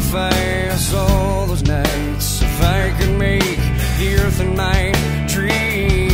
sacrifice all those nights if I could make the earth and my dreams.